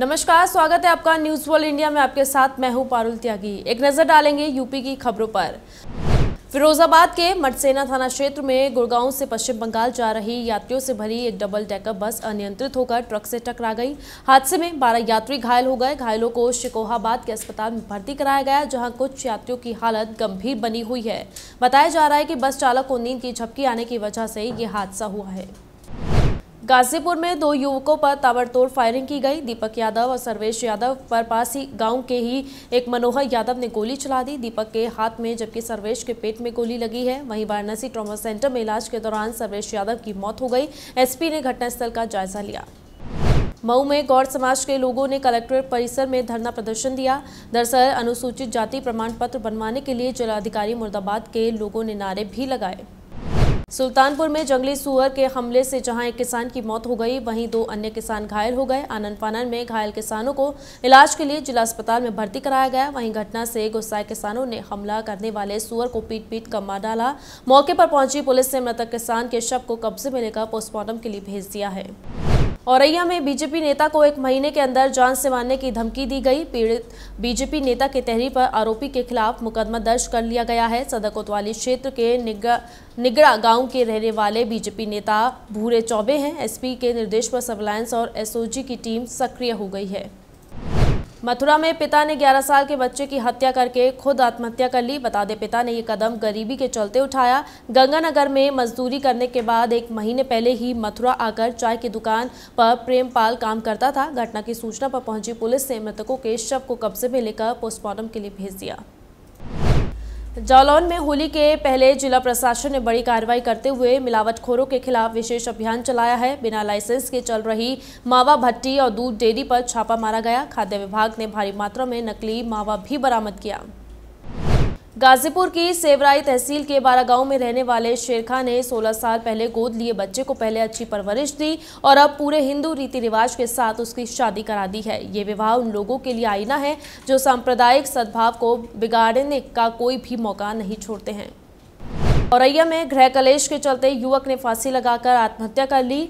नमस्कार, स्वागत है आपका न्यूज़ वर्ल्ड इंडिया में आपके साथ। मैं हूँ पारुल त्यागी। एक नज़र डालेंगे यूपी की खबरों पर। फिरोजाबाद के मटसेना थाना क्षेत्र में गुड़गांव से पश्चिम बंगाल जा रही यात्रियों से भरी एक डबल डेकर बस अनियंत्रित होकर ट्रक से टकरा गई। हादसे में 12 यात्री घायल हो गए। घायलों को शिकोहाबाद के अस्पताल में भर्ती कराया गया, जहाँ कुछ यात्रियों की हालत गंभीर बनी हुई है। बताया जा रहा है कि बस चालक को नींद की झपकी आने की वजह से ये हादसा हुआ है। गाजीपुर में दो युवकों पर ताबड़तोड़ फायरिंग की गई। दीपक यादव और सर्वेश यादव पर पास ही गाँव के ही एक मनोहर यादव ने गोली चला दी। दीपक के हाथ में, जबकि सर्वेश के पेट में गोली लगी है। वहीं वाराणसी ट्रॉमा सेंटर में इलाज के दौरान सर्वेश यादव की मौत हो गई। एसपी ने घटनास्थल का जायजा लिया। मऊ में गौर समाज के लोगों ने कलेक्ट्रेट परिसर में धरना प्रदर्शन दिया। दरअसल, अनुसूचित जाति प्रमाण पत्र बनवाने के लिए जिलाधिकारी मुर्दाबाद के लोगों ने नारे भी लगाए। सुल्तानपुर में जंगली सुअर के हमले से जहाँ एक किसान की मौत हो गई, वहीं दो अन्य किसान घायल हो गए। आनंद फानन में घायल किसानों को इलाज के लिए जिला अस्पताल में भर्ती कराया गया। वहीं घटना से गुस्साए किसानों ने हमला करने वाले सुअर को पीट पीट कर मार डाला। मौके पर पहुँची पुलिस ने मृतक किसान के शव को कब्जे में लेकर पोस्टमार्टम के लिए भेज दिया है। औरैया में बीजेपी नेता को एक महीने के अंदर जान से मारने की धमकी दी गई। पीड़ित बीजेपी नेता के तहरीर पर आरोपी के खिलाफ मुकदमा दर्ज कर लिया गया है। सदर कोतवाली क्षेत्र के निगड़ा निगड़ा गाँव के रहने वाले बीजेपी नेता भूरे चौबे हैं। एसपी के निर्देश पर सर्विलांस और एसओजी की टीम सक्रिय हो गई है। मथुरा में पिता ने 11 साल के बच्चे की हत्या करके खुद आत्महत्या कर ली। बता दें, पिता ने ये कदम गरीबी के चलते उठाया। गंगानगर में मजदूरी करने के बाद एक महीने पहले ही मथुरा आकर चाय की दुकान पर प्रेमपाल काम करता था। घटना की सूचना पर पहुँची पुलिस ने मृतकों के शव को कब्जे में लेकर पोस्टमार्टम के लिए भेज दिया। जालौन में होली के पहले जिला प्रशासन ने बड़ी कार्रवाई करते हुए मिलावटखोरों के खिलाफ विशेष अभियान चलाया है। बिना लाइसेंस के चल रही मावा भट्टी और दूध डेयरी पर छापा मारा गया। खाद्य विभाग ने भारी मात्रा में नकली मावा भी बरामद किया। गाजीपुर की सेवराई तहसील के बारा गाँव में रहने वाले शेरखा ने 16 साल पहले गोद लिए बच्चे को पहले अच्छी परवरिश दी और अब पूरे हिंदू रीति रिवाज के साथ उसकी शादी करा दी है। ये विवाह उन लोगों के लिए आईना है जो सांप्रदायिक सद्भाव को बिगाड़ने का कोई भी मौका नहीं छोड़ते हैं। औरैया में गृह कलेश के चलते युवक ने फांसी लगाकर आत्महत्या कर ली।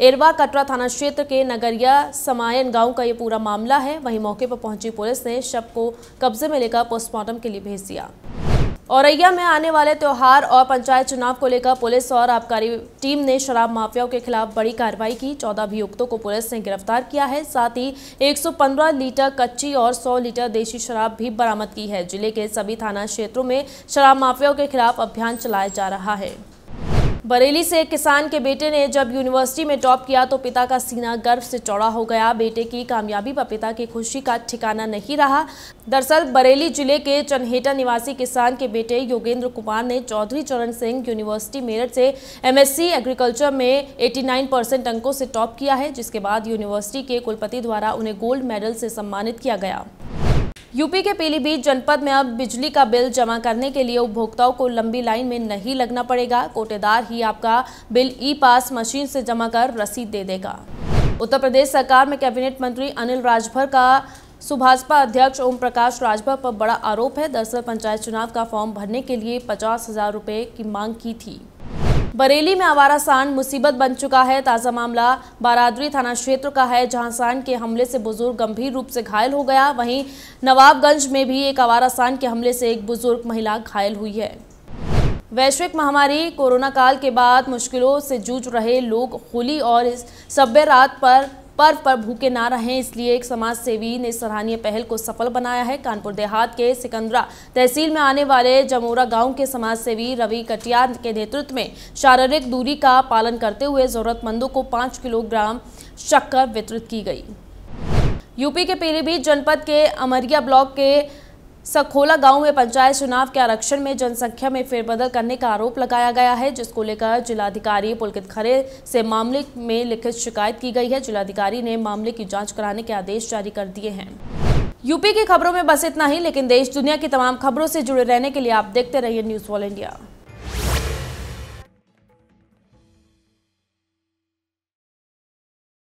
एरवा कटरा थाना क्षेत्र के नगरिया समायन गाँव का ये पूरा मामला है। वहीं मौके पर पहुँची पुलिस ने शव को कब्जे में लेकर पोस्टमार्टम के लिए भेज दिया। औरैया में आने वाले त्यौहार और पंचायत चुनाव को लेकर पुलिस और आबकारी टीम ने शराब माफियाओं के खिलाफ बड़ी कार्रवाई की। चौदह अभियुक्तों को पुलिस ने गिरफ़्तार किया है। साथ ही 115 लीटर कच्ची और 100 लीटर देशी शराब भी बरामद की है। ज़िले के सभी थाना क्षेत्रों में शराब माफियाओं के खिलाफ अभियान चलाया जा रहा है। बरेली से एक किसान के बेटे ने जब यूनिवर्सिटी में टॉप किया तो पिता का सीना गर्व से चौड़ा हो गया। बेटे की कामयाबी पर पिता की खुशी का ठिकाना नहीं रहा। दरअसल, बरेली ज़िले के चनहेटा निवासी किसान के बेटे योगेंद्र कुमार ने चौधरी चरण सिंह यूनिवर्सिटी मेरठ से एमएससी एग्रीकल्चर में 89 परसेंट अंकों से टॉप किया है, जिसके बाद यूनिवर्सिटी के कुलपति द्वारा उन्हें गोल्ड मेडल से सम्मानित किया गया। यूपी के पीलीभीत जनपद में अब बिजली का बिल जमा करने के लिए उपभोक्ताओं को लंबी लाइन में नहीं लगना पड़ेगा। कोटेदार ही आपका बिल ई पास मशीन से जमा कर रसीद दे देगा। उत्तर प्रदेश सरकार में कैबिनेट मंत्री अनिल राजभर का सुभाषपा अध्यक्ष ओम प्रकाश राजभर पर बड़ा आरोप है। दरअसल पंचायत चुनाव का फॉर्म भरने के लिए पचास हज़ार रुपये की मांग की थी। बरेली में आवारा सांड मुसीबत बन चुका है। ताज़ा मामला बारादरी थाना क्षेत्र का है, जहाँ सांड के हमले से बुज़ुर्ग गंभीर रूप से घायल हो गया। वहीं नवाबगंज में भी एक आवारा सांड के हमले से एक बुज़ुर्ग महिला घायल हुई है। वैश्विक महामारी, कोरोना काल के बाद मुश्किलों से जूझ रहे लोग होली और सभ्य रात पर पर्व पर भूखे ना रहें, इसलिए एक समाज सेवी ने सराहनीय पहल को सफल बनाया है। कानपुर देहात के सिकंदरा तहसील में आने वाले जमोरा गाँव के समाज सेवी रवि कटियार के नेतृत्व में शारीरिक दूरी का पालन करते हुए जरूरतमंदों को पाँच किलोग्राम शक्कर वितरित की गई। यूपी के पीलीभीत जनपद के अमरिया ब्लॉक के सखोला गाँव में पंचायत चुनाव के आरक्षण में जनसंख्या में फेरबदल करने का आरोप लगाया गया है, जिसको लेकर जिलाधिकारी पुलकित खरे से मामले में लिखित शिकायत की गई है। जिलाधिकारी ने मामले की जाँच कराने के आदेश जारी कर दिए हैं। यूपी की खबरों में बस इतना ही, लेकिन देश दुनिया की तमाम खबरों से जुड़े रहने के लिए आप देखते रहिए न्यूज़ वॉल इंडिया।